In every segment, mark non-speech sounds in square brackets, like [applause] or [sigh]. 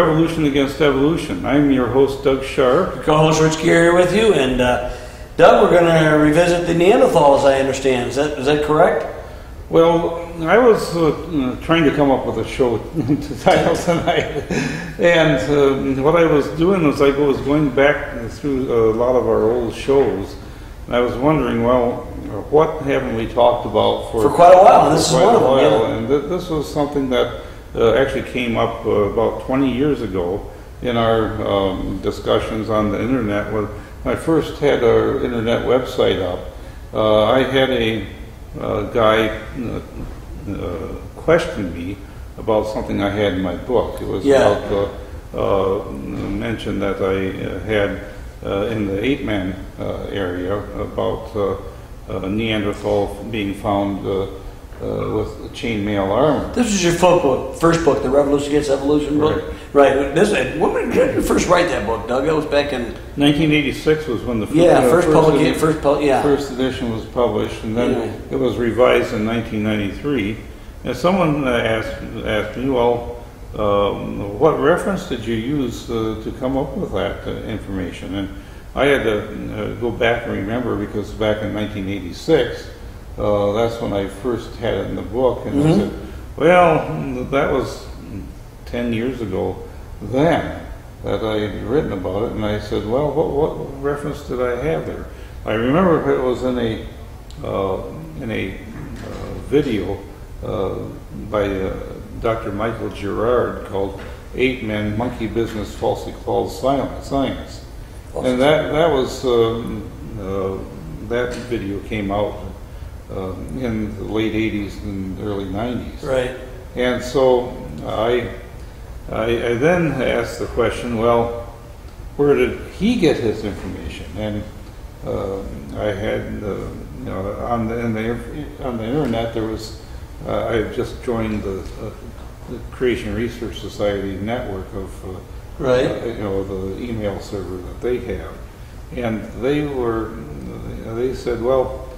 Revolution Against Evolution. I'm your host, Doug Sharp. Co-host Rich Geer with you, and uh, Doug, we're going to revisit the Neanderthals. I understand. Is that is that correct? Well, I was uh, trying to come up with a show [laughs] to title tonight, and uh, what I was doing was I was going back through a lot of our old shows, and I was wondering, well, what haven't we talked about for, For quite a while, and this is one a of them, yeah. And th- this was something that uh, actually came up uh, about 20 years ago in our um, discussions on the internet. When I first had our internet website up, uh, I had a uh, guy uh, uh, question me about something I had in my book. It was Yeah. about uh, uh, mention that I uh, had uh, in the ape man uh, area about uh, uh, Neanderthal being found uh, uh, with chainmail armor. This was your book, first book, the Revolution Against Evolution book. Right. This when when did you first write that book, Doug? That was back in 1986 was when the fir- yeah, uh, first public, first pub, yeah. first edition was published, and then it was revised in 1993. And someone uh, asked asked me, well, um, what reference did you use uh, to come up with that uh, information? And I had to uh, go back and remember because back in 1986, uh, that's when I first had it in the book, and I Mhm. said, well, that was 10 years ago then that I had written about it, and I said, well, what, what reference did I have there? I remember it was in a, uh, in a uh, video uh, by uh, Dr. Michael Girouard called Ape Men, Monkey Business, Falsely Called Science. Science. And that, that was, um, uh, that video came out uh, in the late 80s and early 90s. Right. And so I, I, I then asked the question, well, where did he get his information? And uh, I had, uh, you know, on the, in the on the internet there was, uh, I had just joined the, uh, the Creation Research Society network of, uh, Right. uh, you know, the email server that they have, and they were, they said, well,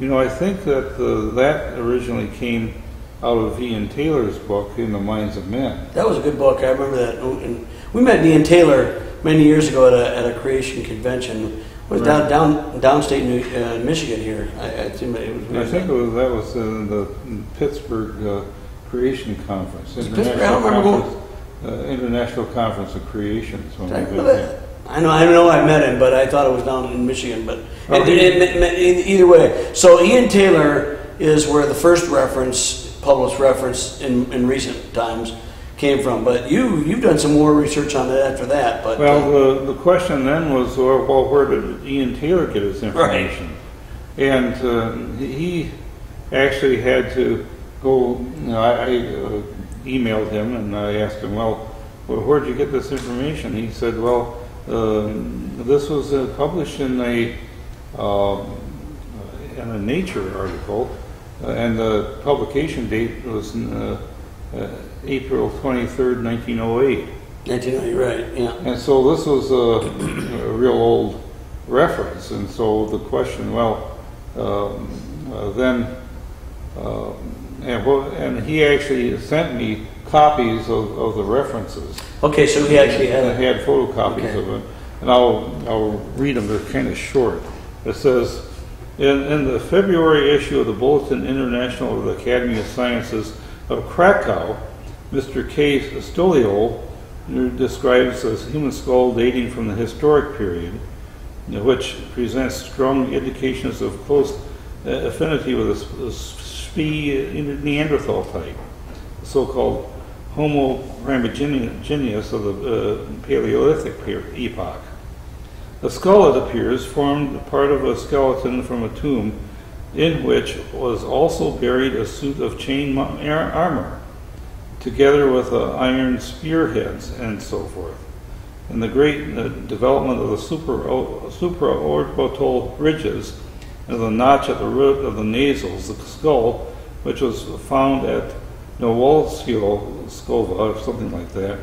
you know, I think that uh, that originally came out of Ian Taylor's book, In the Minds of Men. That was a good book. I remember that. And we met Ian Taylor many years ago at a, at a creation convention. It was down, down downstate New, uh, Michigan here. I, I think it was. I think it was, that was in the Pittsburgh uh, Creation Conference. it Pittsburgh? I don't remember Conference, uh, International Conference of Creations. when Did I we remember did that? I know, I know, I met him, but I thought it was down in Michigan. But Oh, it- it- it- it- either way, so Ian Taylor is where the first reference, published reference in, in recent times, came from. But you, you've done some more research on it after that. But uh, Well, the, the question then was, well, where did Ian Taylor get his information? And uh, he actually had to go, you know, I, I uh, emailed him and I asked him, well, well, where'd you get this information? He said, well, um, this was uh, published in a, um, in a Nature article, uh, and the publication date was uh, uh, April 23rd, 1908. 1990, right? Yeah. And so this was a, a real old reference, and so the question, well, um, uh, then, uh, and, and he actually sent me copies of, of the references. Okay, so he actually had it. had photocopies Okay. of it, and I'll, I'll read them, they're kind of short. It says, in, in the February issue of the Bulletin International of the Academy of Sciences of Krakow, Mr. K. Stołyhwo describes a human skull dating from the historic period, which presents strong indications of close affinity with a, Spee Neanderthal type, so-called Homo primigenius of the uh, Paleolithic epoch. The skull, it appears, formed part of a skeleton from a tomb in which was also buried a suit of chain armor, together with uh, iron spearheads and so forth. In the great uh, development of the supraorbital ridges and the notch at the root of the nasals, the skull, which was found at Nowolskio Skova, or something like that,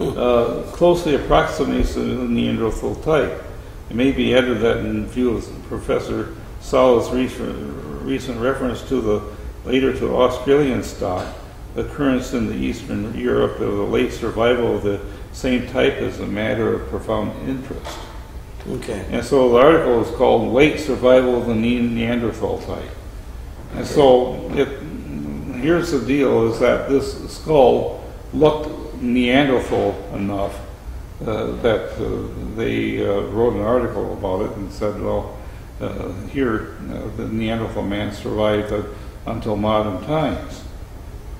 uh, closely approximates the Neanderthal type. It may be added that in view of Professor Sollas' recent, recent reference to the later to Australian stock, occurrence in the Eastern Europe of the late survival of the same type is a matter of profound interest. Okay. And so the article is called Late Survival of the Neanderthal Type. And so it, here's the deal is that this skull looked Neanderthal enough uh, that uh, they uh, wrote an article about it and said, well, uh, here uh, the Neanderthal man survived uh, until modern times.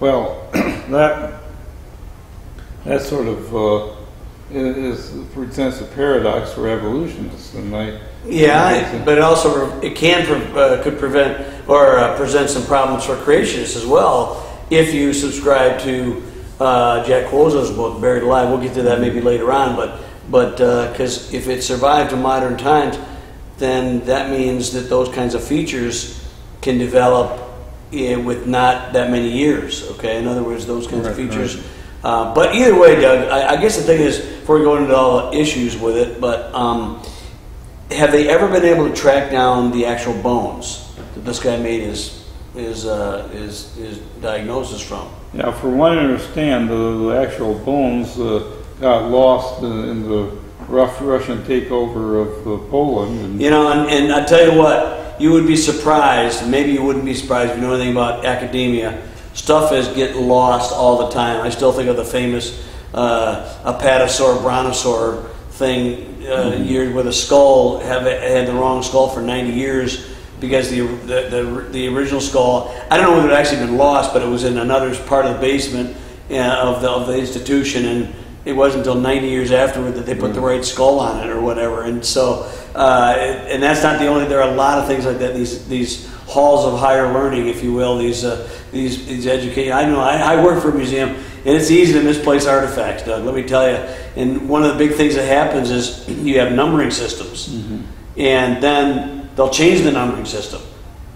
Well, [clears throat] that that sort of uh, is presents a paradox for evolutionists, and I Yeah, but it also it can uh, could prevent or uh, present some problems for creationists as well if you subscribe to uh, Jack Cuozzo's book Buried Alive. We'll get to that maybe later on, but but because if it survived to modern times, then that means that those kinds of features can develop eh, with not that many years. Okay, in other words, those kinds of Right, features. Uh, but either way, Doug, I, I guess the thing is, before we go into all the issues with it, but um, have they ever been able to track down the actual bones that this guy made his his uh, his, his diagnosis from? Now, from what I understand, the, the actual bones uh, got lost uh, in the rough Russian takeover of uh, Poland. And, You know, and, and I tell you what, you would be surprised, maybe you wouldn't be surprised if you know anything about academia. Stuff is getting lost all the time. I still think of the famous uh, apatosaur brontosaur thing, uh, year where the skull have, had the wrong skull for 90 years because the, the, the, the original skull, I don't know whether it had actually been lost, but it was in another part of the basement uh, of, the, of the institution, and it wasn't until 90 years afterward that they put the right skull on it or whatever. And so, uh, and that's not the only. There are a lot of things like that. These these halls of higher learning, if you will. These uh, these these education. I know. I, I work for a museum, and it's easy to misplace artifacts, Doug. Let me tell you. And one of the big things that happens is [clears throat] you have numbering systems, and then they'll change the numbering system,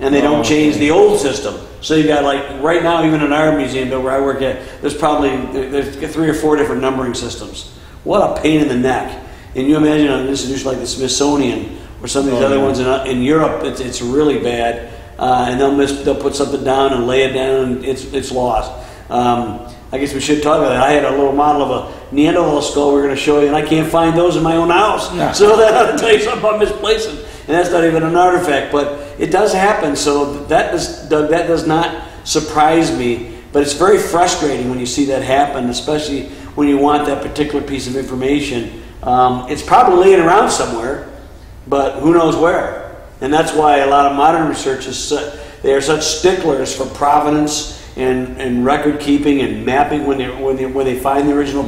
and they Oh, don't change okay. the old system. So you got like right now, even in our museum where I work at, there's probably there's three or four different numbering systems. What a pain in the neck! And you imagine an institution like the Smithsonian or some of these Oh, other yeah. ones in, in Europe, it's, it's really bad. Uh, and they'll miss, they'll put something down and lay it down, and it's it's lost. Um, I guess we should talk about that. I had a little model of a Neanderthal skull we are going to show you, and I can't find those in my own house. Yeah. [laughs] So that ought to tell you something about misplacing. And that's not even an artifact, but it does happen. So that does, that does not surprise me. But it's very frustrating when you see that happen, especially when you want that particular piece of information. Um, it's probably laying around somewhere, but who knows where? And that's why a lot of modern researchers, they are such sticklers for provenance and, and record keeping and mapping when they when they when they find the original.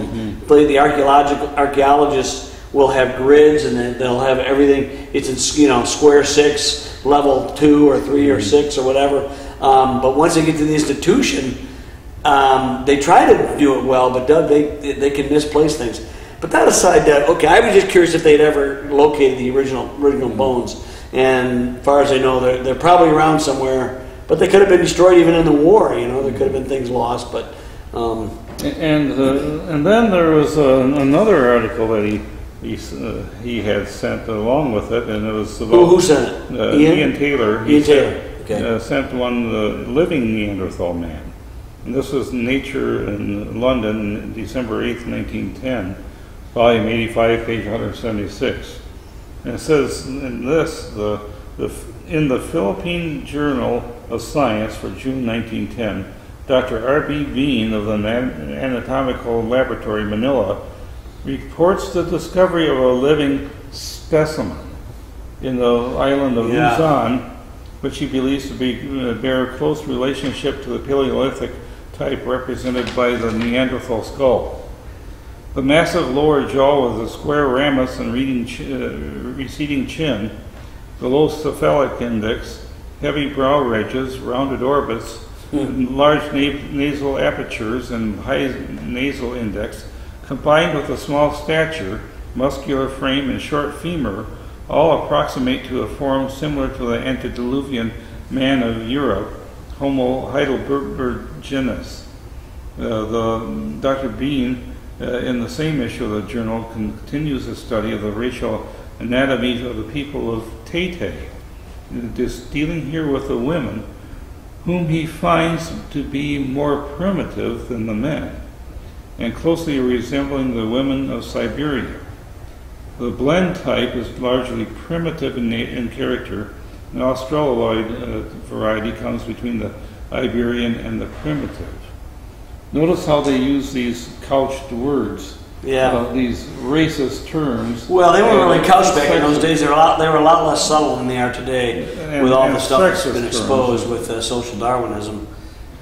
The, the archaeological archaeologists will have grids and they'll have everything. It's in you know square six, level two or 3 or six or whatever. Um, but once they get to the institution, um, they try to do it well, but Doug, they they can misplace things. But that aside, Doug, okay, I was just curious if they'd ever located the original original bones. And as far as I know, they're, they're probably around somewhere. But they could have been destroyed even in the war. You know, there could have been things lost. But um, and uh, and then there was uh, another article that he he, uh, he had sent along with it, and it was about who, who sent it? uh, Ian? Taylor. He Ian Taylor. sent- Okay. uh, sent one the living Neanderthal man. And this was Nature in London, December 8th, 1910, volume 85, page 176. And it says in this, the, the, in the Philippine Journal of Science for June 1910, Dr. R.B. Bean of the Anatomical Laboratory, Manila, reports the discovery of a living specimen in the island of Yeah. Luzon, which he believes to be uh, bear a close relationship to the Paleolithic type represented by the Neanderthal skull. The massive lower jaw with a square ramus and reading chi- uh, receding chin, the low cephalic index, heavy brow ridges, rounded orbits, and large na- nasal apertures, and high nasal index, combined with a small stature, muscular frame, and short femur, all approximate to a form similar to the antediluvian man of Europe, Homo heidelbergensis. Uh, the Dr. Bean, uh, in the same issue of the journal, continues his study of the racial anatomy of the people of Taytay. Dealing here with the women, whom he finds to be more primitive than the men, and closely resembling the women of Siberia. The blend type is largely primitive in, in character. An Australoid uh, variety comes between the Iberian and the primitive. Notice how they use these couched words, Yeah. uh, these racist terms. Well, they weren't really couched back in those days. They were a lot, they were a lot less subtle than they are today, And- with all the stuff that's been terms. exposed with uh, social Darwinism.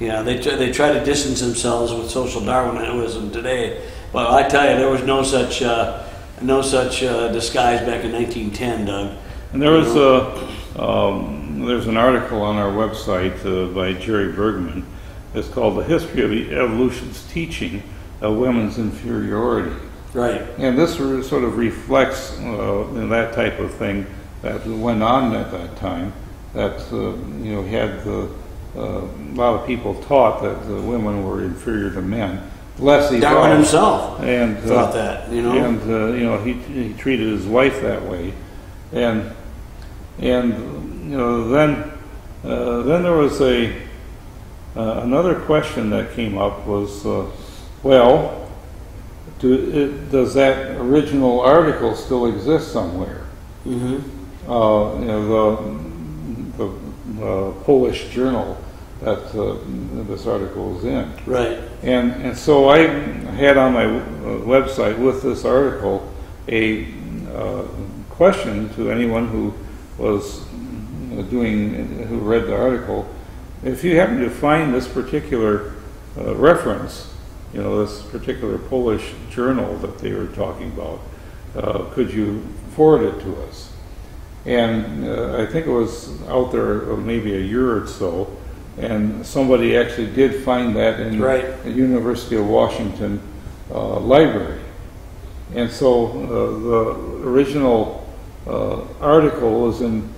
Yeah, they tr- they try to distance themselves with social Darwinism today. But I tell you, there was no such uh, no such uh, disguise back in 1910, Doug. And there was a, um, there's an article on our website uh, by Jerry Bergman. It's called "The History of Evolution's Teaching of Women's Inferiority," Right. and this re- sort of reflects uh, that type of thing that went on at that time. That uh, you know had the uh, a lot of people taught that the women were inferior to men. Less Darwin evolved. himself and uh, thought that, you know. and uh, you know he, he treated his wife that way, and and you know then uh, then there was a uh, another question that came up was uh, well do, it, does that original article still exist somewhere? hmm Uh, you know the the uh, Polish journal that uh, this article was in. Right. And, and so I had on my uh, website with this article a uh, question to anyone who was doing, who read the article. If you happen to find this particular uh, reference, you know, this particular Polish journal that they were talking about, uh, could you forward it to us? And uh, I think it was out there uh, maybe a year or so, and somebody actually did find that in Right. the University of Washington uh, library. And so uh, the original uh, article was in,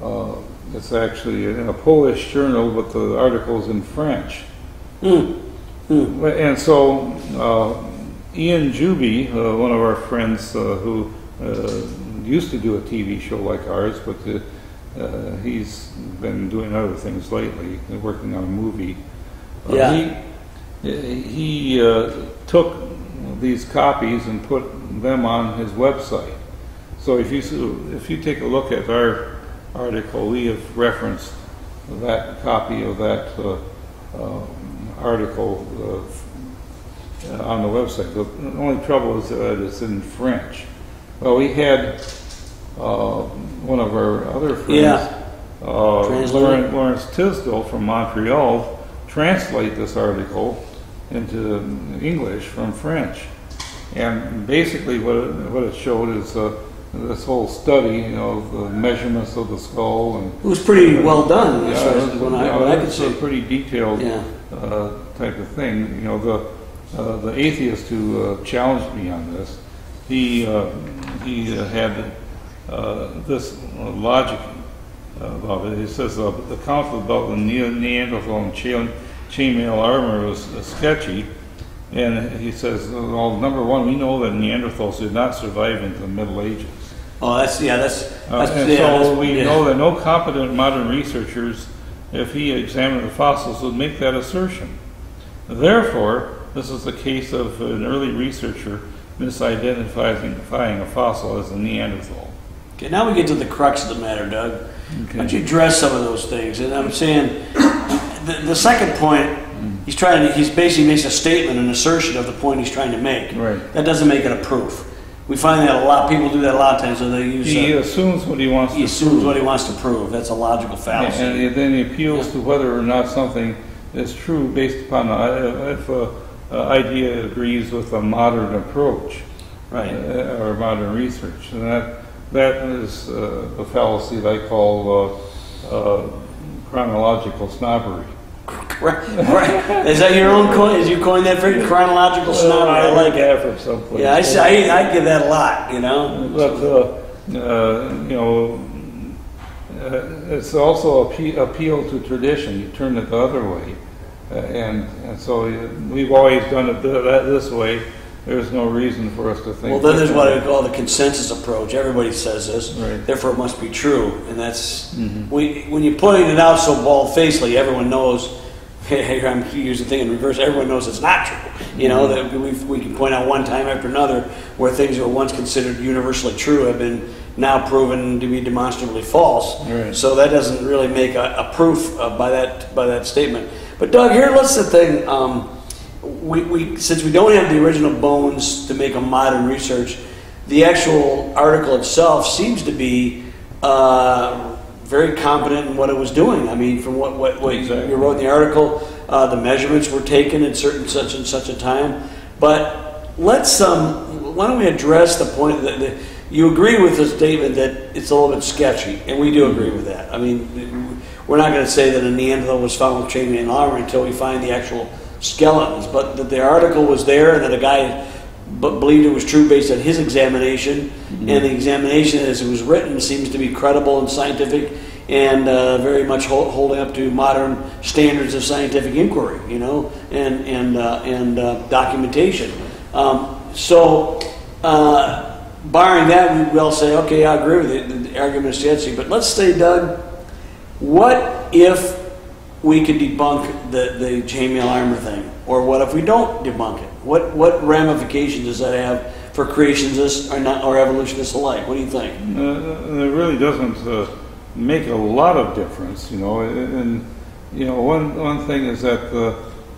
uh, it's actually in a Polish journal, but the article is in French. Mm. Mm. And so uh, Ian Juby, uh, one of our friends uh, who uh, used to do a TV show like ours, but uh, uh, he's been doing other things lately, working on a movie. Uh, Yeah. He, he uh, took these copies and put them on his website. So if you if you take a look at our article, we have referenced that copy of that uh, uh, article uh, on the website. The only trouble is that it's in French. Well, we had uh, one of our other friends, Yeah. uh, Lawrence, Lawrence Tisdale from Montreal, translate this article into English from French. And basically, what it, what it showed is uh, this whole study, you know, of the measurements of the skull and It was pretty well done, yeah, as was- what I, what I could it's a see. pretty detailed Yeah. uh, type of thing. You know, the uh, the atheist who uh, challenged me on this, he uh, he uh, had uh, this uh, logic about it. He says uh, the account about the Neanderthal and chain, chainmail armor was uh, sketchy. And he says, well, number one, we know that Neanderthals did not survive into the Middle Ages. Oh, that's yeah, that's Uh, and yeah, so that's- we yeah. know that no competent modern researchers, if he examined the fossils, would make that assertion. Therefore, this is the case of an early researcher misidentifying a fossil as a Neanderthal. Okay, now we get to the crux of the matter, Doug. Why Okay. don't you address some of those things? And I'm saying, the, the second point, he's trying to, he's basically makes a statement, an assertion of the point he's trying to make. Right. That doesn't make it a proof. We find that a lot, of people do that a lot of times, so they use, He uh, assumes what he wants he to assumes prove. what he wants to prove. That's a logical fallacy. And then he appeals to whether or not something is true based upon uh, if a, a idea agrees with a modern approach. Right. uh, or modern research. And that, that is uh, a fallacy that I call uh, uh, chronological snobbery. Right, right. Is that your own coin? Is you coined that phrase, chronological snobbery? I like that from someplace. Yeah, I, see- I, I give that a lot, you know? But, uh, uh, you know, uh, it's also a appeal to tradition. You turn it the other way. Uh, and, and so uh, we've always done it this way. there's no reason for us to think. Well, then there's what I call the consensus approach. Everybody says this, Right. therefore it must be true. And that's, Mhm. when, when you're putting it out so bald-facedly, everyone knows, [laughs] hey, I'm using the thing in reverse, everyone knows it's not true. You know, Mm-hmm. that we, we can point out one time after another where things that were once considered universally true have been now proven to be demonstrably false. Right. So that doesn't really make a, a proof uh, by that by that statement. But Doug, here, let's the thing. Um, we, we since we don't have the original bones to make a modern research, the actual article itself seems to be uh, very competent in what it was doing. I mean, from what what, what Exactly. you wrote in the article, uh, the measurements were taken at certain such and such a time. But let's um, why don't we address the point that, that you agree with the statement that it's a little bit sketchy, and we do agree with that. I mean, we're not going to say that a Neanderthal was found with chainmail armor until we find the actual skeletons, but that the article was there and that a guy b- believed it was true based on his examination, and the examination as it was written seems to be credible and scientific and uh, very much hol- holding up to modern standards of scientific inquiry, you know, and and uh, and uh, documentation. Um, so. Uh, barring that, we will say, okay, I agree with it. The, the argument is sketchy. But let's say, Doug, what if we could debunk the, the chainmail armor thing? Or what if we don't debunk it? What, what ramifications does that have for creationists or, not, or evolutionists alike? What do you think? Uh, it really doesn't uh, make a lot of difference, you know. And you know, one one thing is that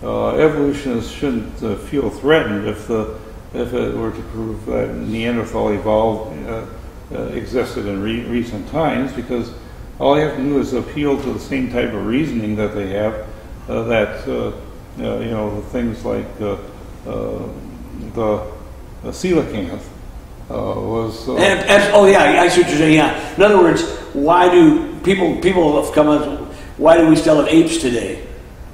uh, evolutionists shouldn't uh, feel threatened if the if it were to prove that Neanderthal evolved uh, uh, existed in re- recent times, because all you have to do is appeal to the same type of reasoning that they have. Uh, that uh, uh, you know, things like uh, uh, the, the coelacanth uh, was. Uh, And- and- oh yeah, I see what you're saying. Yeah. In other words, why do people people have come up? Why do we still have apes today?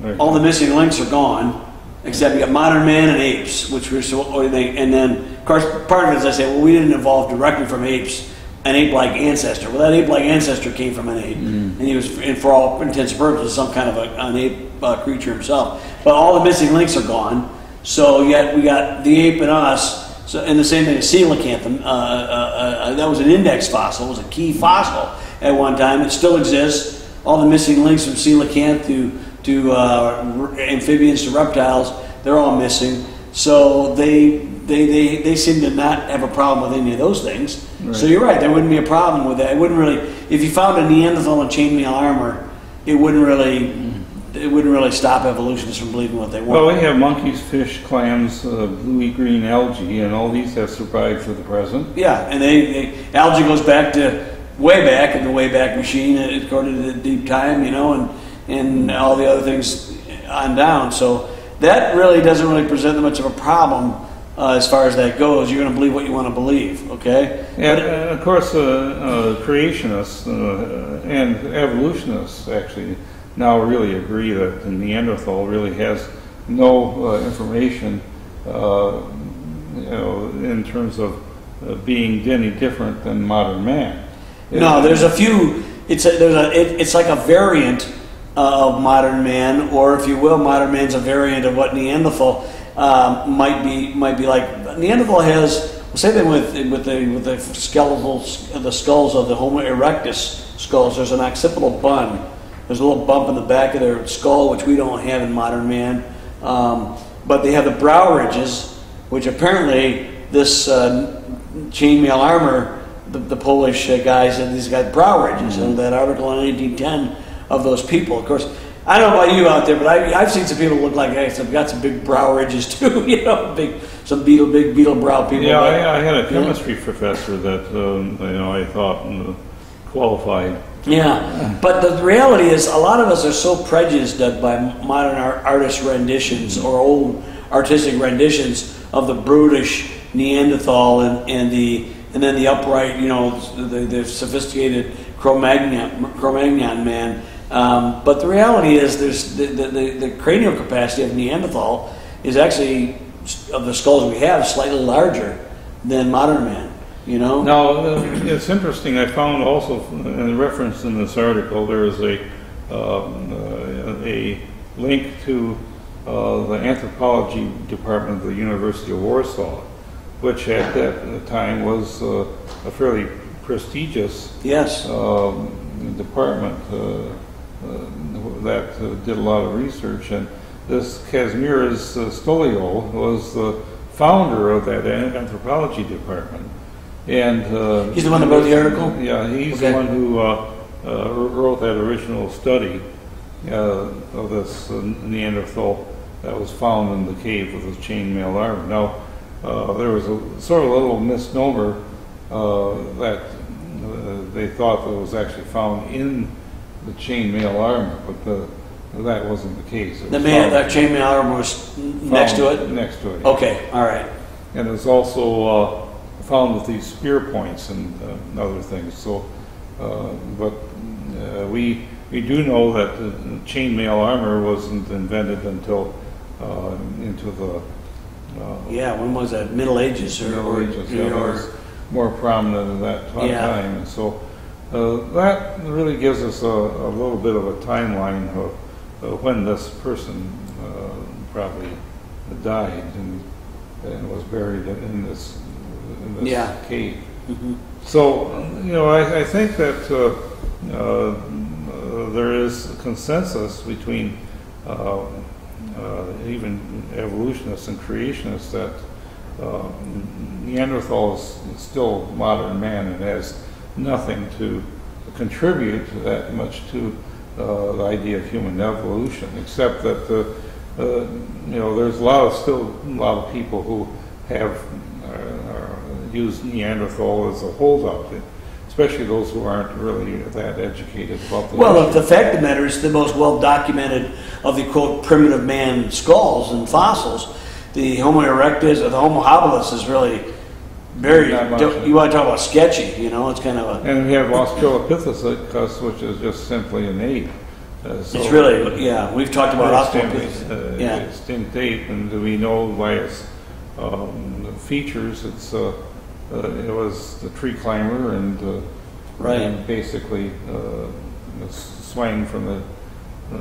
right. All the missing links are gone, except you got modern man and apes, which were so. Or and then, of course, part of it is I say, well, we didn't evolve directly from apes, an ape-like ancestor. Well, that ape-like ancestor came from an ape, and he was, and for all intents and purposes, some kind of a, an ape uh, creature himself. But all the missing links are gone. So yet we got the ape and us. So, and the same thing as coelacanth. Uh, uh, uh, that was an index fossil. It was a key fossil at one time. It still exists. All the missing links from coelacanth to to uh, r- amphibians to reptiles, they're all missing. So they, they they they seem to not have a problem with any of those things. So you're right. There wouldn't be a problem with that. It wouldn't really. If you found a Neanderthal in chainmail armor, it wouldn't really. It wouldn't really stop evolutionists from believing what they want. Well, we have monkeys, fish, clams, uh, bluey green algae, and all these have survived to the present. Yeah, and they, they algae goes back to way back in the way back Machine, uh, according to the deep time, you know, and and all the other things on down. So that really doesn't really present much of a problem uh, as far as that goes. You're going to believe what you want to believe, okay? And But- uh, of course, uh, uh, creationists uh, and evolutionists actually now really agree that the Neanderthal really has no uh, information, uh, you know, in terms of uh, being any different than modern man. No, there's a few. It's a, there's a. It, it's like a variant uh, of modern man, or if you will, modern man's a variant of what Neanderthal um, might be. Might be like Neanderthal has. Well, same thing with with the with the skeletal the skulls of the Homo erectus skulls. There's an occipital bun. There's a little bump in the back of their skull, which we don't have in modern man. Um, but they have the brow ridges, which apparently this uh, chainmail armor the, the Polish uh, guys and these got brow ridges and that article in 1810 of those people. Of course, I don't know about you out there, but I, I've seen some people look like hey, some got some big brow ridges [laughs] too. You know, big some beetle big beetle brow people. Yeah, But- I, I had a Yeah. chemistry professor that um, you know I thought uh, qualified. Yeah, but the reality is, a lot of us are so prejudiced Doug, by modern art, artist renditions or old artistic renditions of the brutish Neanderthal and, and the and then the upright, you know, the, the sophisticated Cro-Magnon, Cro-Magnon man. Um, but the reality is, there's the, the, the, cranial capacity of Neanderthal is actually of the skulls we have slightly larger than modern man. You know. Now, uh, it's interesting, I found also in reference in this article, there is a, um, uh, a link to uh, the anthropology department of the University of Warsaw, which at that time was uh, a fairly prestigious Yes. um, department uh, uh, that uh, did a lot of research, and this Kazimierz uh, Stołyhwo was the founder of that anthropology department. And uh, He's the one that wrote the article? Yeah, he's Okay. the one who uh, uh, wrote that original study uh, of this uh, Neanderthal that was found in the cave with his chainmail armor. Now, uh, there was a sort of a little misnomer uh, that uh, they thought that was actually found in the chainmail armor, but the, that wasn't the case. It The was man, found- that chainmail armor was next to found it? Next to it. Okay, all right. And it's also uh, found with these spear points and uh, other things. So, uh, but uh, we we do know that the chainmail armor wasn't invented until uh, into the uh, Yeah, when was that? Middle Ages or? Middle or- Ages. Yeah, or- was more prominent at that ti- Yeah. time. And so uh, that really gives us a, a little bit of a timeline of, when this person uh, probably died and, and was buried in this, in this Yeah. cave. Mhm. So, you know, I, I think that uh, uh, there is consensus between uh, uh, even evolutionists and creationists that uh, Neanderthal is still modern man and has nothing to contribute that much to uh, the idea of human evolution, except that the, uh, you know, there's a lot of still a lot of people who have uh, uh, used Neanderthal as a holdup, especially those who aren't really that educated about the Well, the fact of the matter is the most well documented of the quote primitive man skulls and fossils. The Homo erectus or the Homo habilis is really very. Not. You want to talk about sketchy? You know, it's kind of a. And we have Australopithecus, which is just simply an ape. Uh, so- It's really yeah. We've talked about Australopithecus. uh, Yeah. extinct ape, and do we know by its um, features? It's uh, uh, it was the tree climber and, uh, Right. and basically uh, swang from the uh,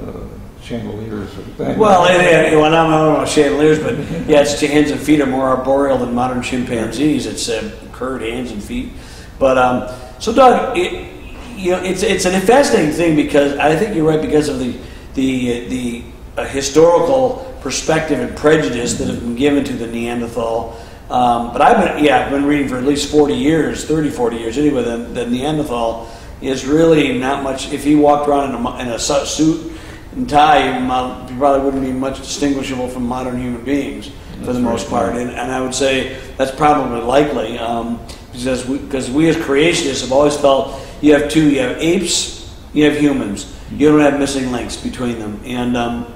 chandeliers. Or thing. Well, and, and, well, I'm not about chandeliers, but yeah, its hands and feet are more arboreal than modern chimpanzees. It's uh, curved hands and feet. But um, so, Doug, it, you know, it's it's an fascinating thing because I think you're right because of the the the uh, historical perspective and prejudice that have been given to the Neanderthal. Um, but I've been, yeah, I've been reading for at least 40 years, 30, 40 years anyway, that the Neanderthal is really not much. If he walked around in a, in a suit and tie, mo- he probably wouldn't be much distinguishable from modern human beings for the most part. And, and I would say that's probably likely um, because, we, because we as creationists have always felt you have two, you have apes, you have humans. You don't have missing links between them. And um,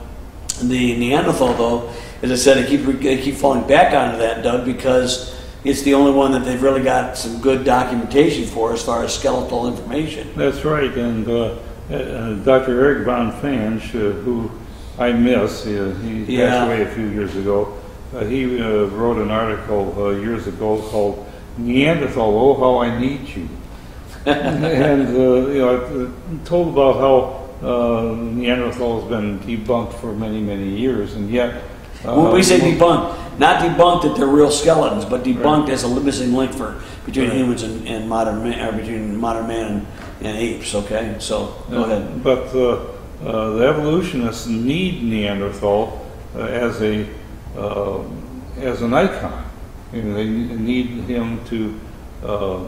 the Neanderthal, though, as I said, I keep I keep falling back onto that, Doug, because it's the only one that they've really got some good documentation for as far as skeletal information. That's right, and uh, uh, Dr. Eric von Fange, uh, who I miss, he, he Yeah. passed away a few years ago. Uh, he uh, wrote an article uh, years ago called "Neanderthal, Oh How I Need You," [laughs] and uh, you know, it told about how uh, Neanderthal has been debunked for many, many years, and yet. Uh, when we say debunked, not debunked that they're real skeletons, but debunked as a missing link for between Right. humans and, and modern man, or between modern man and, and apes. Okay, so go ahead. But uh, uh, the evolutionists need Neanderthal uh, as a uh, as an icon. You know, they need him to, uh,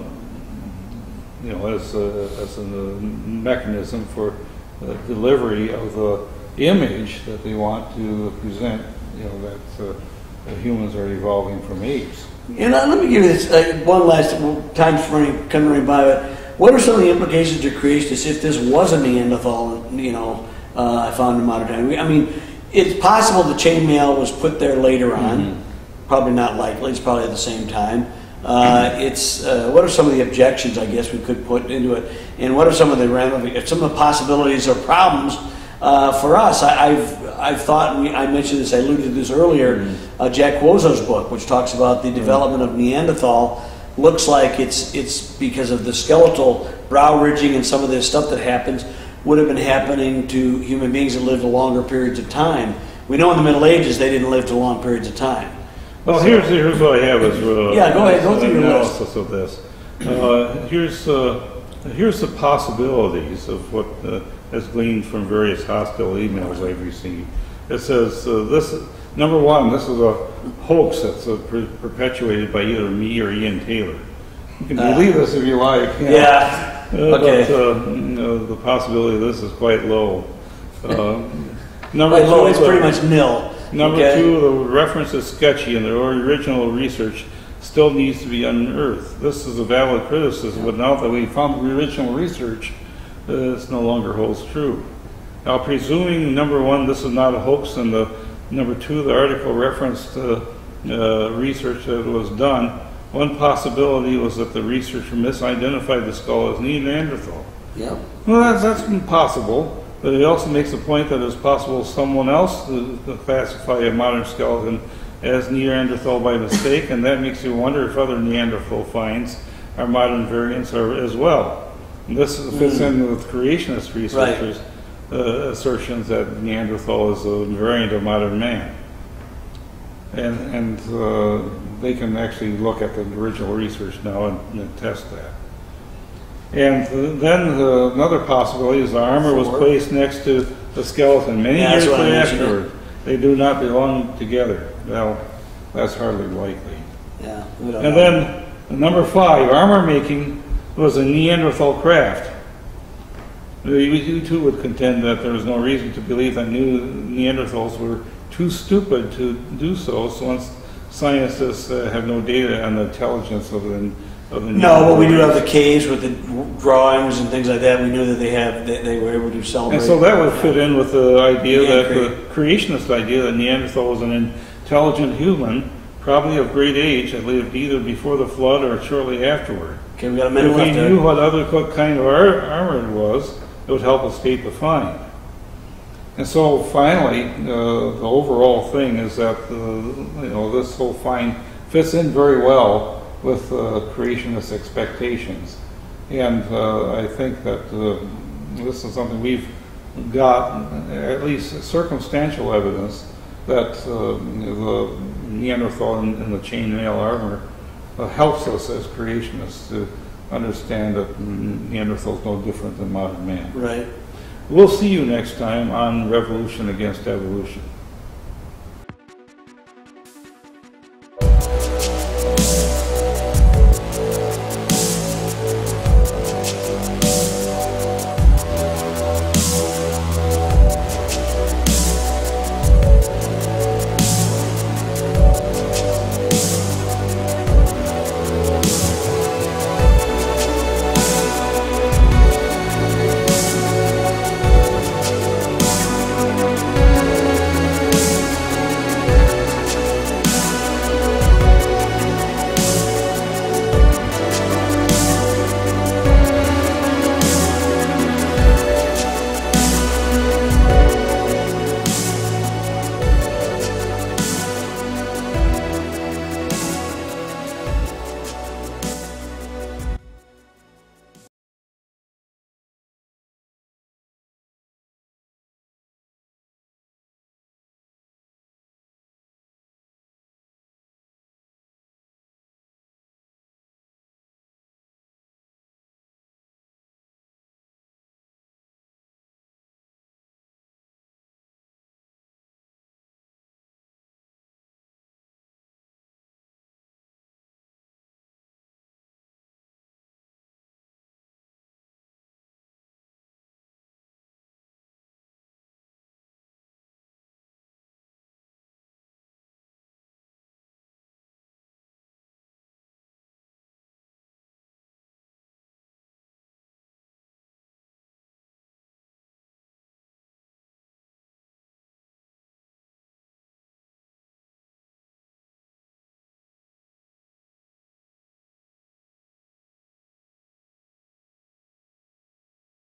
you know, as a, as a mechanism for the delivery of the image that they want to present. You know that, uh, humans are evolving from apes. And uh, let me give you this uh, one last time time's running, coming by. But what are some of the implications to creationists if this was a Neanderthal? You know, uh, I found in modern time. I mean, it's possible the chainmail was put there later on. Probably not likely. It's probably at the same time. Uh, it's uh, what are some of the objections I guess we could put into it, and what are some of the ramifications, some of the possibilities or problems uh, for us? I, I've I've thought, and we- I mentioned this, I alluded to this earlier, uh, Jack Cuozzo's book, which talks about the development of Neanderthal, looks like it's it's because of the skeletal brow ridging and some of this stuff that happens would have been happening to human beings that lived longer periods of time. We know in the Middle Ages they didn't live to long periods of time. Well, here's, here's what I have as, uh. Yeah, go ahead, go through your list. Analysis of this. Uh, here's, uh, here's the possibilities of what, uh, is gleaned from various hostile emails I've received. It says, uh, this, number one, this is a hoax that's uh, per- perpetuated by either me or Ian Taylor. You can Uh, believe this if you like. you know. Yeah, Uh, okay. But, uh, you know, the possibility of this is quite low. Uh, Number Like, low, two, it's pretty much nil. Number okay? two, the reference is sketchy and the original research still needs to be unearthed. This is a valid criticism, but now that we found the original research, uh, this no longer holds true. Now, presuming, number one, this is not a hoax, and the, number two, the article referenced the uh, research that was done, one possibility was that the researcher misidentified the skull as Neanderthal. Yep. Well, that's, that's possible, but it also makes the point that it's possible someone else to to classify a modern skeleton as Neanderthal by mistake, and that makes you wonder if other Neanderthal finds are modern variants are, as well. And this fits in with creationist researchers' uh, assertions that Neanderthal is a variant of modern man. And, and uh, they can actually look at the original research now and, and test that. And then uh, another possibility is the armor was placed next to the skeleton many Yeah, years afterward. They do not belong together. Well, that's hardly likely. Yeah. And know. then number five, armor making was a Neanderthal craft. You too would contend that there is no reason to believe that new Neanderthals were too stupid to do so, so once scientists uh, have no data on the intelligence of the of the No, but we do have the caves with the drawings and things like that. We knew that they have, they, they were able to celebrate. And so that would fit in with the idea Yeah, that the creationist idea that Neanderthal was an intelligent human, probably of great age, that lived either before the flood or shortly afterward. Okay, we got a minute If we left knew there. what other kind of ar- armor it was, it would help us date the find. And so finally, uh, the overall thing is that, uh, you know, this whole find fits in very well with uh, creationist expectations. And uh, I think that uh, this is something we've got, at least circumstantial evidence, that the Neanderthal in, in the chainmail armor helps us as creationists to understand that Neanderthal is no different than modern man. Right. We'll see you next time on Revolution Against Evolution.